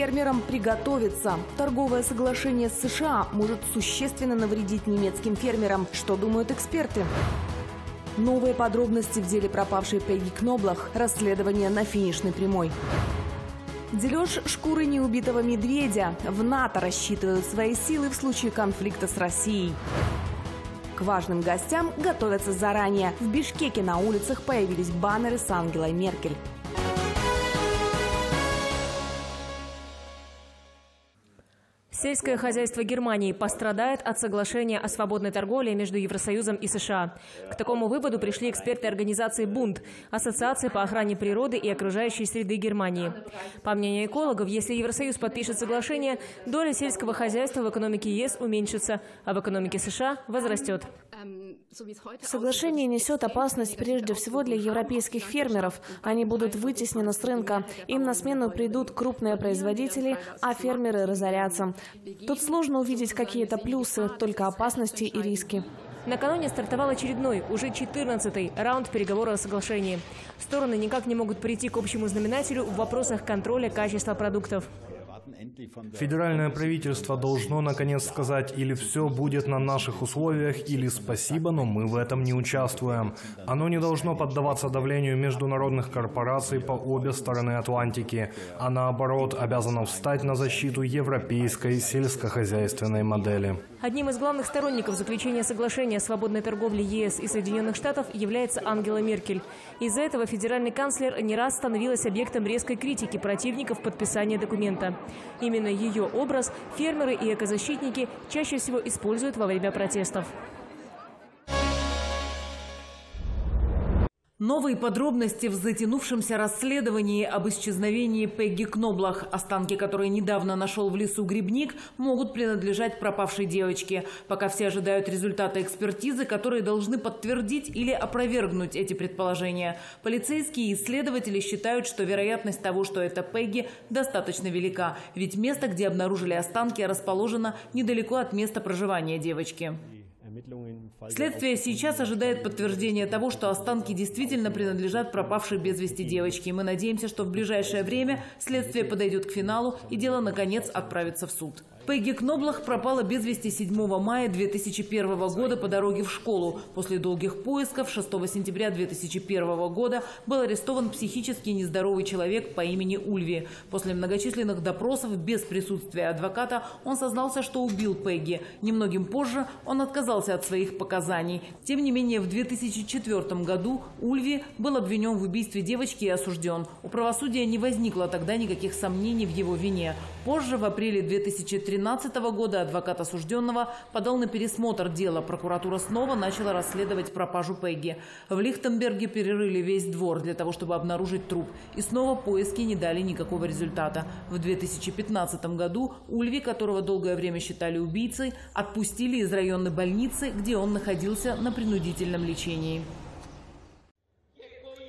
фермерам приготовиться. Торговое соглашение с США может существенно навредить немецким фермерам. Что думают эксперты? Новые подробности в деле пропавшей Пегги Кноблах. Расследование на финишной прямой. Дележ шкуры неубитого медведя. В НАТО рассчитывают свои силы в случае конфликта с Россией. К важным гостям готовятся заранее. В Бишкеке на улицах появились баннеры с Ангелой Меркель. Сельское хозяйство Германии пострадает от соглашения о свободной торговле между Евросоюзом и США. К такому выводу пришли эксперты организации «Бунд» – Ассоциации по охране природы и окружающей среды Германии. По мнению экологов, если Евросоюз подпишет соглашение, доля сельского хозяйства в экономике ЕС уменьшится, а в экономике США возрастет. Соглашение несет опасность прежде всего для европейских фермеров. Они будут вытеснены с рынка. Им на смену придут крупные производители, а фермеры разорятся. Тут сложно увидеть какие-то плюсы, только опасности и риски. Накануне стартовал очередной, уже 14-й раунд переговоров о соглашении. Стороны никак не могут прийти к общему знаменателю в вопросах контроля качества продуктов. Федеральное правительство должно наконец сказать или все будет на наших условиях, или спасибо, но мы в этом не участвуем. Оно не должно поддаваться давлению международных корпораций по обе стороны Атлантики, а наоборот обязано встать на защиту европейской сельскохозяйственной модели. Одним из главных сторонников заключения соглашения о свободной торговле ЕС и Соединенных Штатов является Ангела Меркель. Из-за этого федеральный канцлер не раз становилась объектом резкой критики противников подписания документа. Именно ее образ фермеры и экозащитники чаще всего используют во время протестов. Новые подробности в затянувшемся расследовании об исчезновении Пегги Кноблах, останки которой недавно нашел в лесу грибник, могут принадлежать пропавшей девочке. Пока все ожидают результата экспертизы, которые должны подтвердить или опровергнуть эти предположения. Полицейские и исследователи считают, что вероятность того, что это Пегги, достаточно велика. Ведь место, где обнаружили останки, расположено недалеко от места проживания девочки. Следствие сейчас ожидает подтверждения того, что останки действительно принадлежат пропавшей без вести девочке. Мы надеемся, что в ближайшее время следствие подойдет к финалу и дело, наконец, отправится в суд. Пегги Кноблах пропала без вести 7 мая 2001 года по дороге в школу. После долгих поисков 6 сентября 2001 года был арестован психически нездоровый человек по имени Ульви. После многочисленных допросов без присутствия адвоката он сознался, что убил Пегги. Немногим позже он отказался от своих показаний. Тем не менее, в 2004 году Ульви был обвинен в убийстве девочки и осужден. У правосудия не возникло тогда никаких сомнений в его вине. Позже, в апреле 2013 2013 года адвокат осужденного подал на пересмотр дела. Прокуратура снова начала расследовать пропажу Пегги. В Лихтенберге перерыли весь двор для того, чтобы обнаружить труп. И снова поиски не дали никакого результата. В 2015 году Ульви, которого долгое время считали убийцей, отпустили из районной больницы, где он находился на принудительном лечении.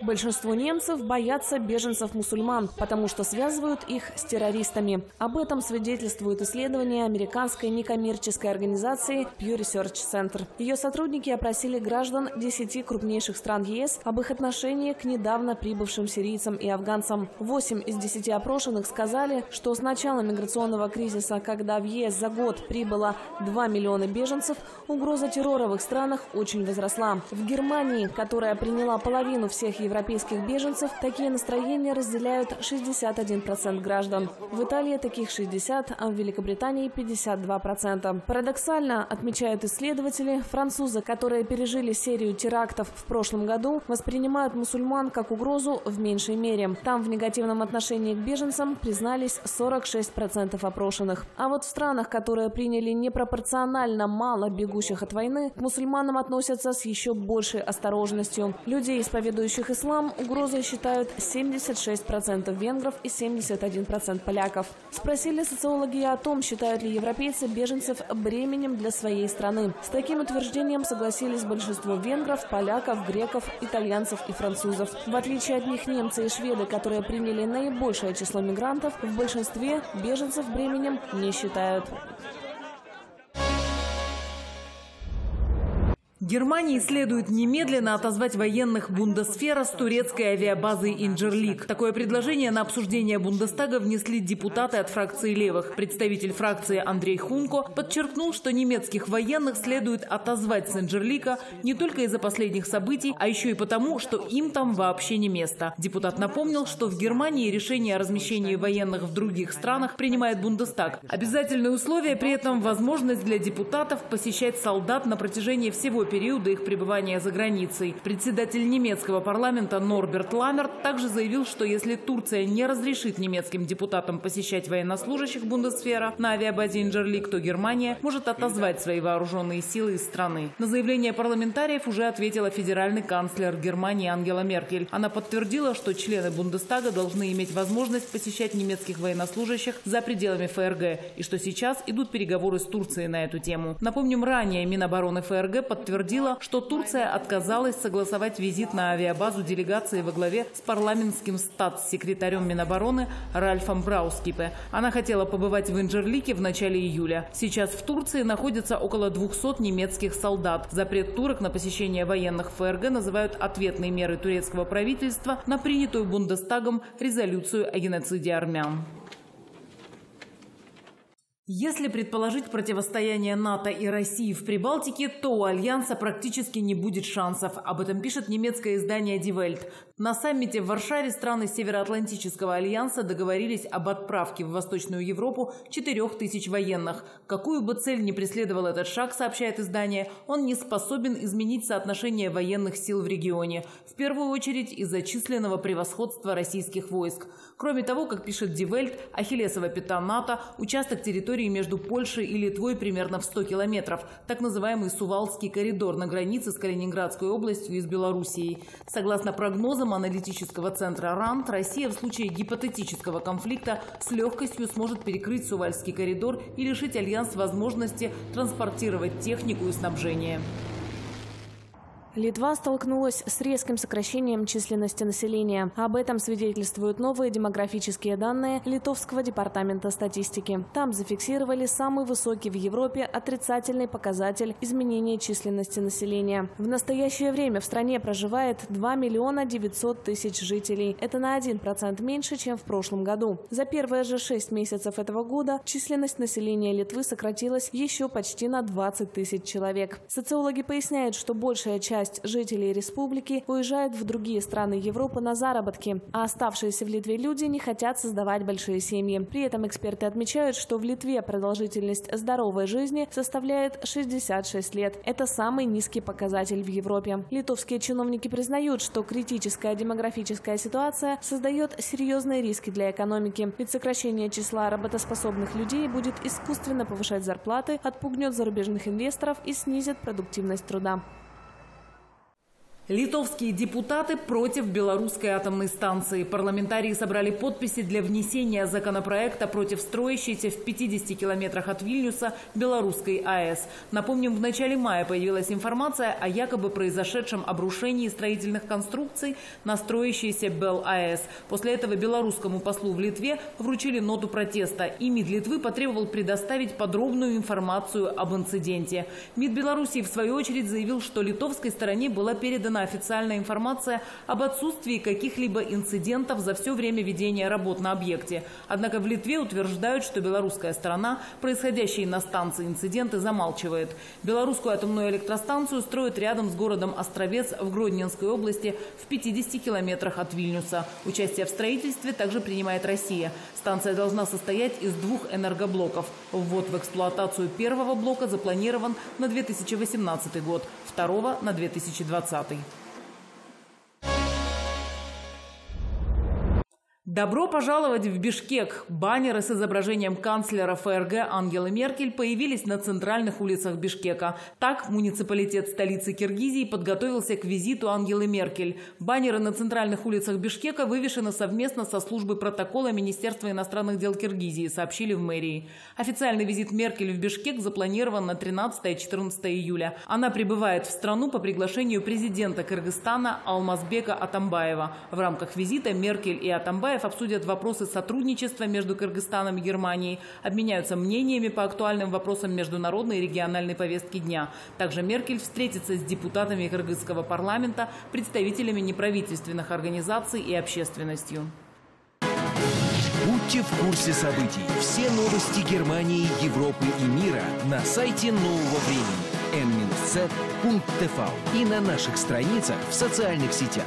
Большинство немцев боятся беженцев-мусульман, потому что связывают их с террористами. Об этом свидетельствует исследование американской некоммерческой организации Pew Research Center. Ее сотрудники опросили граждан 10 крупнейших стран ЕС об их отношении к недавно прибывшим сирийцам и афганцам. 8 из 10 опрошенных сказали, что с начала миграционного кризиса, когда в ЕС за год прибыло 2 миллиона беженцев, угроза террора в их странах очень возросла. В Германии, которая приняла половину всех еврейских европейских беженцев такие настроения разделяют 61% граждан. В Италии таких 60, а в Великобритании 52%. Парадоксально, отмечают исследователи, французы, которые пережили серию терактов в прошлом году, воспринимают мусульман как угрозу в меньшей мере. Там в негативном отношении к беженцам признались 46% опрошенных. А вот в странах, которые приняли непропорционально мало бегущих от войны, к мусульманам относятся с еще большей осторожностью. Людей, исповедующих ислам, ислам угрозой считают 76% венгров и 71% поляков. Спросили социологи о том, считают ли европейцы беженцев бременем для своей страны. С таким утверждением согласились большинство венгров, поляков, греков, итальянцев и французов. В отличие от них немцы и шведы, которые приняли наибольшее число мигрантов, в большинстве беженцев бременем не считают. Германии следует немедленно отозвать военных Бундесфера с турецкой авиабазы Инджерлик. Такое предложение на обсуждение Бундестага внесли депутаты от фракции левых. Представитель фракции Андрей Хунко подчеркнул, что немецких военных следует отозвать с Инджерлика не только из-за последних событий, а еще и потому, что им там вообще не место. Депутат напомнил, что в Германии решение о размещении военных в других странах принимает Бундестаг. Обязательное условие при этом возможность для депутатов посещать солдат на протяжении всего периода их пребывания за границей. Председатель немецкого парламента Норберт Ламерт также заявил, что если Турция не разрешит немецким депутатам посещать военнослужащих Бундесфера на авиабазе Инджерлик, то Германия может отозвать свои вооруженные силы из страны. На заявление парламентариев уже ответила федеральный канцлер Германии Ангела Меркель. Она подтвердила, что члены Бундестага должны иметь возможность посещать немецких военнослужащих за пределами ФРГ и что сейчас идут переговоры с Турцией на эту тему. Напомним, ранее Минобороны ФРГ подтвердила, подтвердила, что Турция отказалась согласовать визит на авиабазу делегации во главе с парламентским статс-секретарем Минобороны Ральфом Браускипе. Она хотела побывать в Инджерлике в начале июля. Сейчас в Турции находится около 200 немецких солдат. Запрет турок на посещение военных ФРГ называют ответной мерой турецкого правительства на принятую Бундестагом резолюцию о геноциде армян. Если предположить противостояние НАТО и России в Прибалтике, то у Альянса практически не будет шансов. Об этом пишет немецкое издание Die Welt. На саммите в Варшаве страны Североатлантического альянса договорились об отправке в Восточную Европу 4000 военных. Какую бы цель ни преследовал этот шаг, сообщает издание, он не способен изменить соотношение военных сил в регионе. В первую очередь из-за численного превосходства российских войск. Кроме того, как пишет Die Welt, Ахиллесова пята НАТО – участок территории между Польшей и Литвой примерно в 100 километров, так называемый Сувалский коридор на границе с Калининградской областью и с Белоруссией. Согласно прогнозам аналитического центра RAND, Россия в случае гипотетического конфликта с легкостью сможет перекрыть Сувальский коридор и лишить Альянс возможности транспортировать технику и снабжение. Литва столкнулась с резким сокращением численности населения. Об этом свидетельствуют новые демографические данные Литовского департамента статистики. Там зафиксировали самый высокий в Европе отрицательный показатель изменения численности населения. В настоящее время в стране проживает 2 миллиона 900 тысяч жителей. Это на 1% меньше, чем в прошлом году. За первые же 6 месяцев этого года численность населения Литвы сократилась еще почти на 20 тысяч человек. Социологи поясняют, что большая часть часть жителей республики уезжают в другие страны Европы на заработки, а оставшиеся в Литве люди не хотят создавать большие семьи. При этом эксперты отмечают, что в Литве продолжительность здоровой жизни составляет 66 лет. Это самый низкий показатель в Европе. Литовские чиновники признают, что критическая демографическая ситуация создает серьезные риски для экономики, ведь сокращение числа работоспособных людей будет искусственно повышать зарплаты, отпугнет зарубежных инвесторов и снизит продуктивность труда. Литовские депутаты против белорусской атомной станции. Парламентарии собрали подписи для внесения законопроекта против строящейся в 50 километрах от Вильнюса белорусской АЭС. Напомним, в начале мая появилась информация о якобы произошедшем обрушении строительных конструкций на строящейся БелАЭС. После этого белорусскому послу в Литве вручили ноту протеста. И МИД Литвы потребовал предоставить подробную информацию об инциденте. МИД Белоруссии, в свою очередь, заявил, что литовской стороне была передана официальная информация об отсутствии каких-либо инцидентов за все время ведения работ на объекте. Однако в Литве утверждают, что белорусская сторона происходящие на станции инциденты замалчивает. Белорусскую атомную электростанцию строят рядом с городом Островец в Гродненской области в 50 километрах от Вильнюса. Участие в строительстве также принимает Россия. Станция должна состоять из двух энергоблоков. Ввод в эксплуатацию первого блока запланирован на 2018 год, второго – на 2020. Добро пожаловать в Бишкек! Баннеры с изображением канцлера ФРГ Ангелы Меркель появились на центральных улицах Бишкека. Так муниципалитет столицы Киргизии подготовился к визиту Ангелы Меркель. Баннеры на центральных улицах Бишкека вывешены совместно со службой протокола Министерства иностранных дел Киргизии, сообщили в мэрии. Официальный визит Меркель в Бишкек запланирован на 13-14 июля. Она прибывает в страну по приглашению президента Кыргызстана Алмазбека Атамбаева. В рамках визита Меркель и Атамбаев Назарбаев обсудят вопросы сотрудничества между Кыргызстаном и Германией, обменяются мнениями по актуальным вопросам международной и региональной повестки дня. Также Меркель встретится с депутатами кыргызского парламента, представителями неправительственных организаций и общественностью. Будьте в курсе событий. Все новости Германии, Европы и мира на сайте нового времени n-z.tv и на наших страницах в социальных сетях.